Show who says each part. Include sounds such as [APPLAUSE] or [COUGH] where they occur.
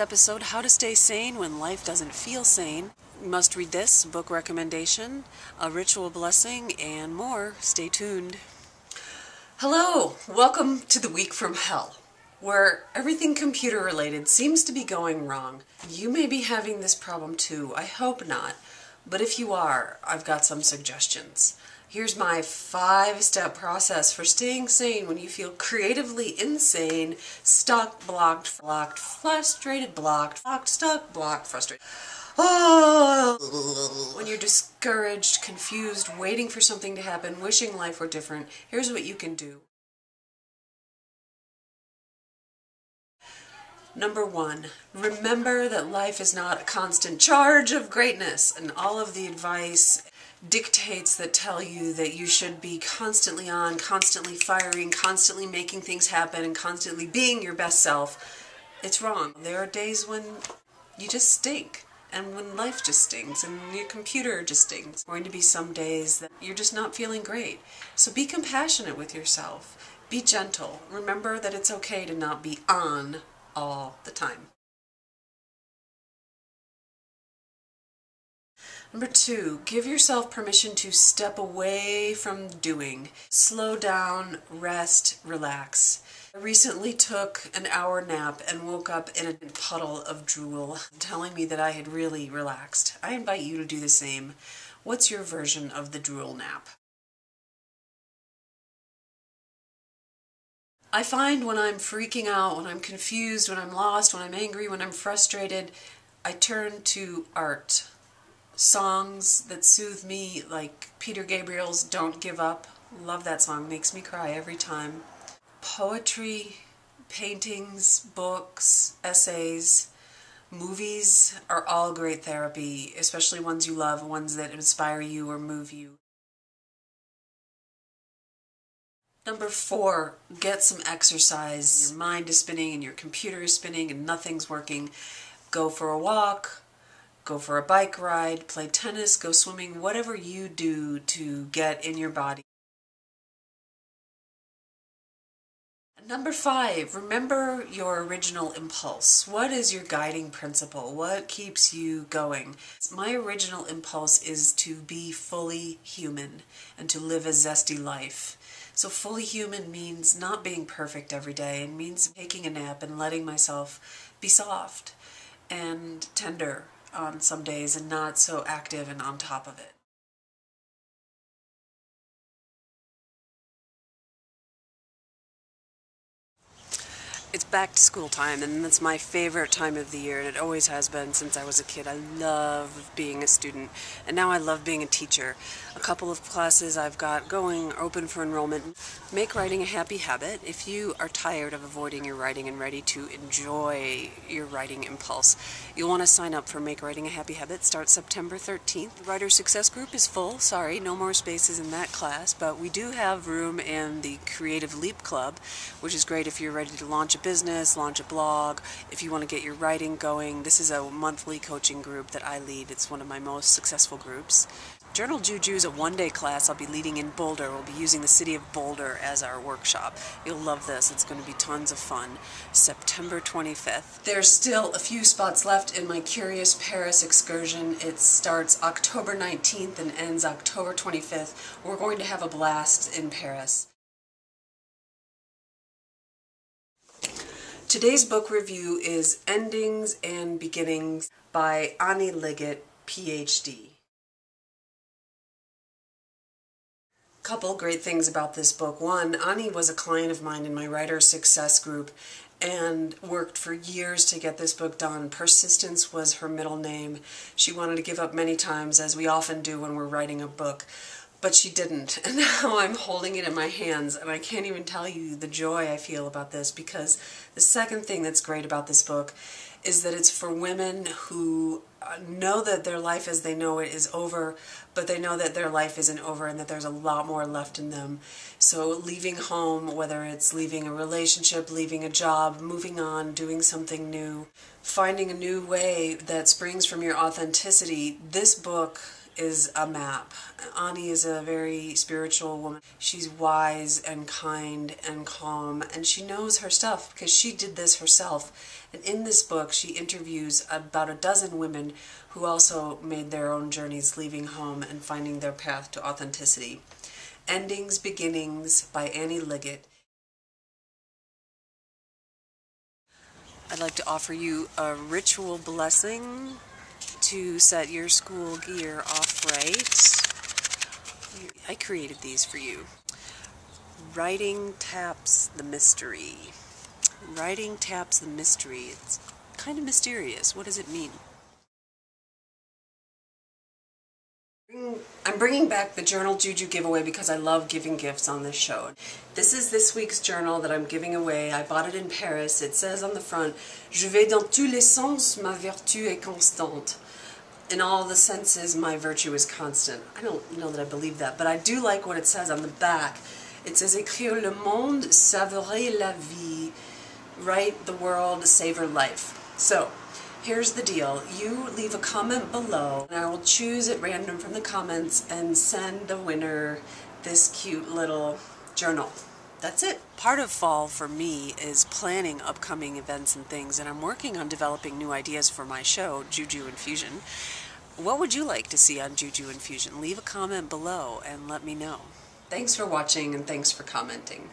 Speaker 1: episode How to Stay Sane When Life Doesn't Feel Sane. Must read this, book recommendation, a ritual blessing, and more. Stay tuned. Hello, welcome to the week from hell, where everything computer related seems to be going wrong. You may be having this problem too, I hope not, but if you are, I've got some suggestions. Here's my five step process for staying sane when you feel creatively insane, stuck, blocked, blocked, frustrated, blocked, blocked, stuck, blocked, frustrated. Oh. When you're discouraged, confused, waiting for something to happen, wishing life were different, here's what you can do. Number one, remember that life is not a constant charge of greatness, and all of the advice dictates that tell you that you should be constantly on, constantly firing, constantly making things happen, and constantly being your best self, it's wrong. There are days when you just stink. And when life just stings and your computer just stings, going to be some days that you're just not feeling great. So be compassionate with yourself. Be gentle. Remember that it's okay to not be on all the time. Number two, give yourself permission to step away from doing. Slow down, rest, relax. I recently took an hour nap and woke up in a puddle of drool, telling me that I had really relaxed. I invite you to do the same. What's your version of the drool nap? I find when I'm freaking out, when I'm confused, when I'm lost, when I'm angry, when I'm frustrated, I turn to art songs that soothe me, like Peter Gabriel's Don't Give Up. Love that song, makes me cry every time. Poetry, paintings, books, essays, movies are all great therapy, especially ones you love, ones that inspire you or move you. Number four, get some exercise. Your mind is spinning and your computer is spinning and nothing's working. Go for a walk, go for a bike ride, play tennis, go swimming, whatever you do to get in your body. Number five, remember your original impulse. What is your guiding principle? What keeps you going? My original impulse is to be fully human and to live a zesty life. So, fully human means not being perfect every day and means taking a nap and letting myself be soft and tender on some days and not so active and on top of it. It's back to school time, and that's my favorite time of the year, and it always has been since I was a kid. I love being a student, and now I love being a teacher. A couple of classes I've got going open for enrollment. Make writing a happy habit. If you are tired of avoiding your writing and ready to enjoy your writing impulse, you'll want to sign up for Make Writing a Happy Habit. Starts September 13th. The Writer Success Group is full. Sorry, no more spaces in that class, but we do have room in the Creative Leap Club, which is great if you're ready to launch a business, launch a blog, if you want to get your writing going. This is a monthly coaching group that I lead. It's one of my most successful groups. Journal Juju is a one-day class I'll be leading in Boulder. We'll be using the city of Boulder as our workshop. You'll love this. It's going to be tons of fun. September 25th. There's still a few spots left in my Curious Paris excursion. It starts October 19th and ends October 25th. We're going to have a blast in Paris. Today's book review is Endings and Beginnings by Ani Liggett, PhD. Couple great things about this book. One, Ani was a client of mine in my writer success group and worked for years to get this book done. Persistence was her middle name. She wanted to give up many times, as we often do when we're writing a book but she didn't. [LAUGHS] And now I'm holding it in my hands, and I can't even tell you the joy I feel about this because the second thing that's great about this book is that it's for women who uh, know that their life as they know it is over, but they know that their life isn't over and that there's a lot more left in them. So leaving home, whether it's leaving a relationship, leaving a job, moving on, doing something new, finding a new way that springs from your authenticity, this book is a map. Ani is a very spiritual woman. She's wise and kind and calm, and she knows her stuff because she did this herself. And in this book, she interviews about a dozen women who also made their own journeys leaving home and finding their path to authenticity. Endings, Beginnings by Ani Liggett. I'd like to offer you a ritual blessing to set your school gear off right. I created these for you. Writing taps the mystery. Writing taps the mystery. It's kind of mysterious. What does it mean? I'm bringing back the journal Juju giveaway because I love giving gifts on this show. This is this week's journal that I'm giving away. I bought it in Paris. It says on the front, Je vais dans tous les sens, ma vertu est constante. In all the senses, my virtue is constant. I don't know that I believe that, but I do like what it says on the back. It says, Écrire le monde, savourer la vie. Write the world, savor life. So, Here's the deal. You leave a comment below and I will choose at random from the comments and send the winner this cute little journal. That's it. Part of fall for me is planning upcoming events and things and I'm working on developing new ideas for my show, Juju Infusion. What would you like to see on Juju Infusion? Leave a comment below and let me know. Thanks for watching and thanks for commenting.